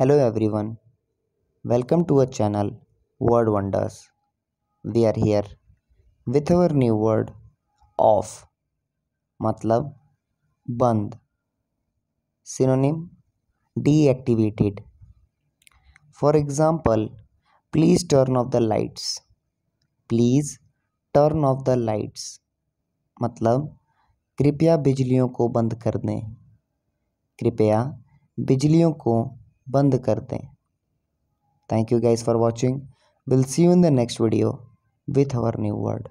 Hello everyone welcome to our channel Word Wonders we are here with our new word of मतलब बंद. Synonym deactivated for example please turn off the lights please turn off the lights मतलब कृपया बिजलियों को बंद कर दें. कृपया बिजलियों को बंद कर दें। Thank you guys for watching will see you in the next video with our new word